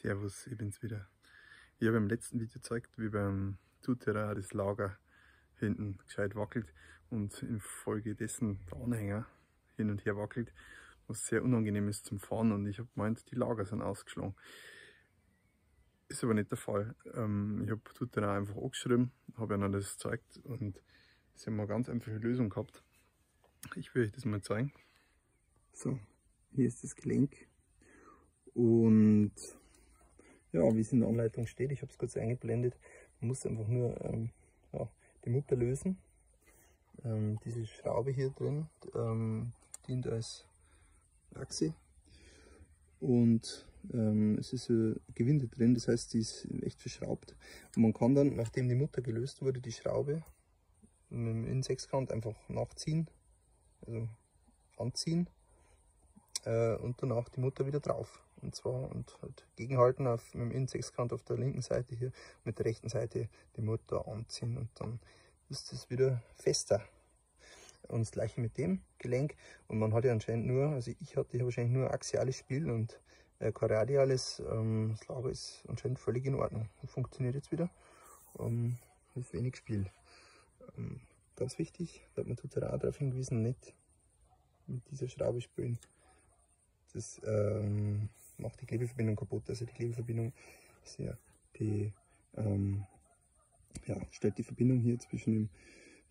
Servus, ich bin's wieder. Ich habe im letzten Video gezeigt, wie beim Zuterra das Lager hinten gescheit wackelt und infolgedessen der Anhänger hin und her wackelt, was sehr unangenehm ist zum Fahren und ich habe gemeint, die Lager sind ausgeschlagen. Ist aber nicht der Fall. Ähm, ich habe Tuterra einfach angeschrieben, habe ihnen das gezeigt und sie haben eine ganz einfache Lösung gehabt. Ich will euch das mal zeigen. So, hier ist das Gelenk und ja, wie es in der Anleitung steht, ich habe es kurz eingeblendet, man muss einfach nur ähm, ja, die Mutter lösen. Ähm, diese Schraube hier drin ähm, dient als Achse und ähm, es ist ein Gewinde drin, das heißt, die ist echt verschraubt. Und man kann dann, nachdem die Mutter gelöst wurde, die Schraube mit dem Innensechskant einfach nachziehen, also anziehen äh, und danach die Mutter wieder drauf. Und zwar und halt gegenhalten auf, mit dem Innensechskant auf der linken Seite hier, mit der rechten Seite die Mutter anziehen und dann ist es wieder fester. Und das gleiche mit dem Gelenk. Und man hat ja anscheinend nur, also ich hatte ja wahrscheinlich nur axiales Spiel und äh, kein radiales. Ähm, das Lager ist anscheinend völlig in Ordnung. Funktioniert jetzt wieder. Ähm, ist wenig Spiel. Ähm, ganz wichtig, da hat man Tutorial darauf hingewiesen, nicht mit dieser Schraube spielen. Das ähm, macht die Klebeverbindung kaputt. Also die Klebeverbindung ist ja die, ähm, ja, stellt die Verbindung hier zwischen dem,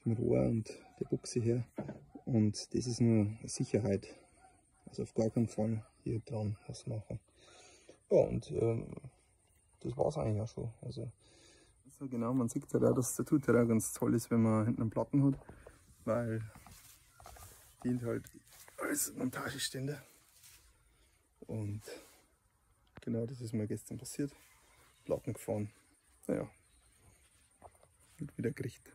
dem Rohr und der Buchse her. Und das ist nur Sicherheit. Also auf gar keinen Fall hier dran was machen. Ja, und ähm, das war es eigentlich auch schon. Also, so genau, man sieht halt auch, dass der Tutor ganz toll ist, wenn man hinten einen Platten hat, weil dient halt als Montageständer. Und genau das ist mir gestern passiert. Platten gefahren. Naja, wird wieder gerichtet.